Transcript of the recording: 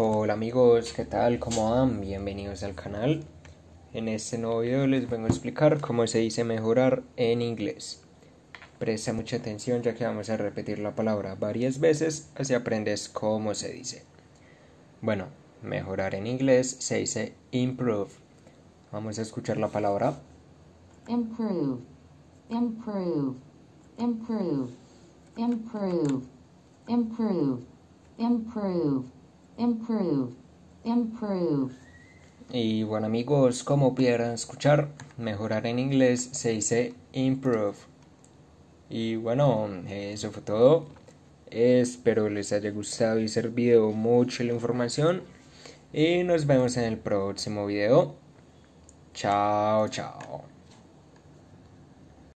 Hola amigos, ¿qué tal? ¿Cómo van? Bienvenidos al canal. En este nuevo video les vengo a explicar cómo se dice mejorar en inglés. Presta mucha atención ya que vamos a repetir la palabra varias veces así aprendes cómo se dice. Bueno, mejorar en inglés se dice improve. Vamos a escuchar la palabra. improve, improve, improve, improve, improve, improve, improve, improve. Y bueno amigos, como pudieran escuchar, mejorar en inglés se dice improve. Y bueno, eso fue todo. Espero les haya gustado y servido mucho la información. Y nos vemos en el próximo video. Chao, chao.